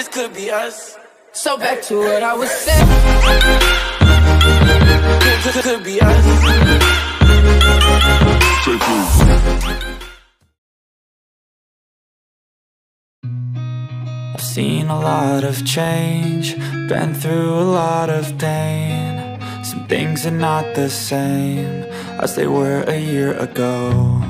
this could be us. So back to what I was saying. Could, could, could be us. I've seen a lot of change, been through a lot of pain. Some things are not the same as they were a year ago.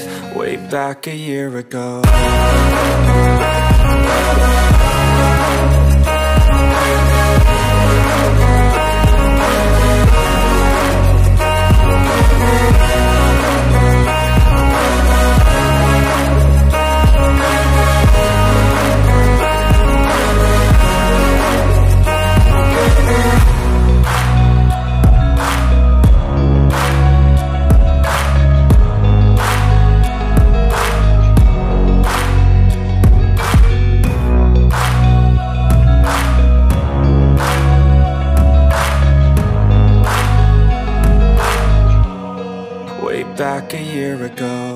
back a year ago a year ago